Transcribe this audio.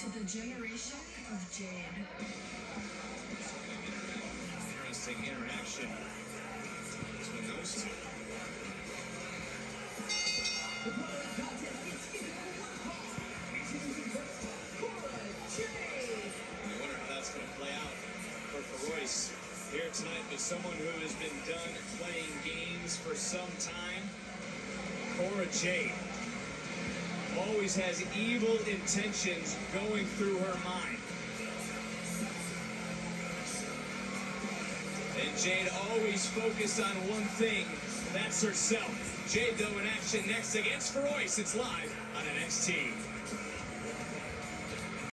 to the generation of Jade. Interesting interaction between those two. I wonder how that's going to play out for Royce here tonight with someone who has been done playing games for some time. Cora Jade always has evil intentions going through her mind. And Jade always focused on one thing, that's herself. Jade, though, in action next against Royce. It's live on NXT.